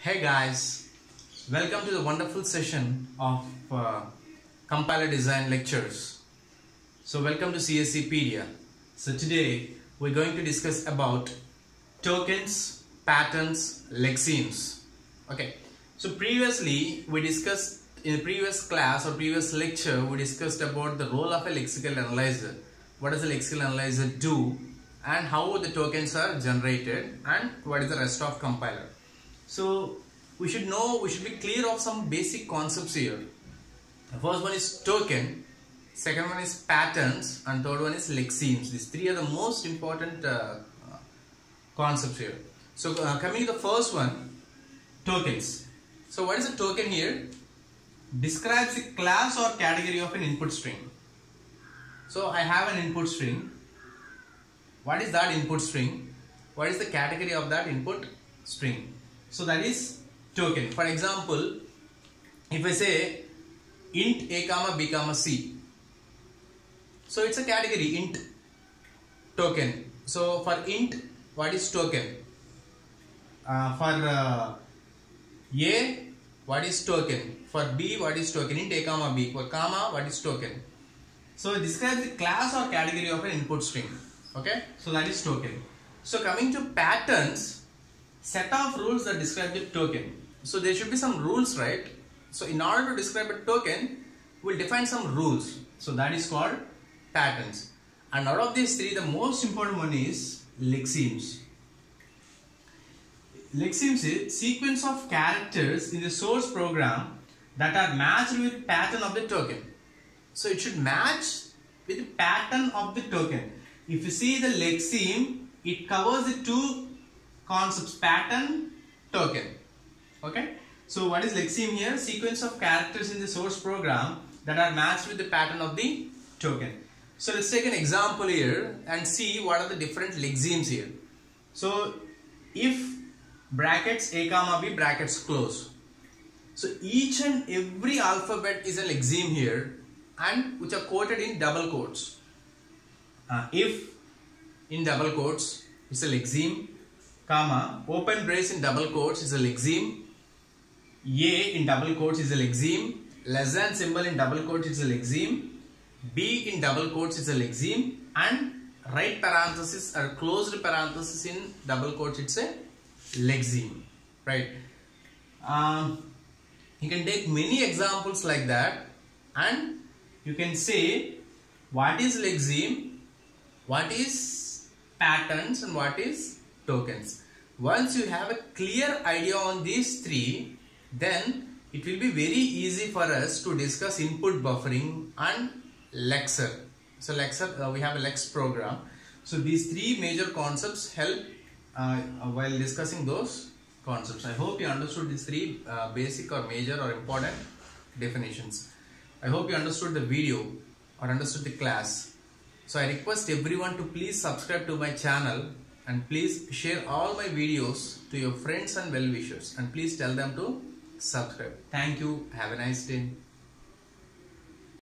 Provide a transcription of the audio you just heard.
Hey guys, welcome to the wonderful session of uh, compiler design lectures. So welcome to CSCpedia. So today we're going to discuss about tokens, patterns, lexemes. Okay. So previously we discussed in the previous class or previous lecture we discussed about the role of a lexical analyzer. What does a lexical analyzer do and how the tokens are generated and what is the rest of compiler. So we should know, we should be clear of some basic concepts here. The first one is token, second one is patterns and third one is lexemes. These three are the most important uh, concepts here. So uh, coming to the first one, tokens. So what is a token here? Describes the class or category of an input string. So I have an input string. What is that input string? What is the category of that input string? So that is token. For example, if I say int a comma b comma c. So it's a category int token. So for int, what is token? Uh, for uh, a, what is token? For b, what is token? Int a comma b. For comma, what is token? So it describes the class or category of an input string. Okay, so that is token. So coming to patterns, set of rules that describe the token. So there should be some rules, right? So in order to describe a token, we'll define some rules. So that is called patterns. And out of these three, the most important one is lexemes. Lexemes is sequence of characters in the source program that are matched with pattern of the token. So it should match with the pattern of the token. If you see the lexeme, it covers the two concepts pattern, token. Okay. So what is lexeme here? Sequence of characters in the source program that are matched with the pattern of the token. So let's take an example here and see what are the different lexemes here. So if brackets a comma b brackets close. So each and every alphabet is a lexeme here and which are quoted in double quotes. Uh, if in double quotes it's a lexeme comma open brace in double quotes is a lexeme. A in double quotes is a lexeme. Less than symbol in double quotes is a lexeme. B in double quotes is a lexeme. And right parenthesis or closed parenthesis in double quotes it's a lexeme. Right. Um, you can take many examples like that. And you can say what is lexeme? What is patterns and what is tokens. Once you have a clear idea on these three then it will be very easy for us to discuss input buffering and lexer. So lexer uh, we have a lex program. So these three major concepts help uh, while discussing those concepts. I hope you understood these three uh, basic or major or important definitions. I hope you understood the video or understood the class. So I request everyone to please subscribe to my channel and please share all my videos to your friends and well-wishers and please tell them to subscribe. Thank you. Have a nice day.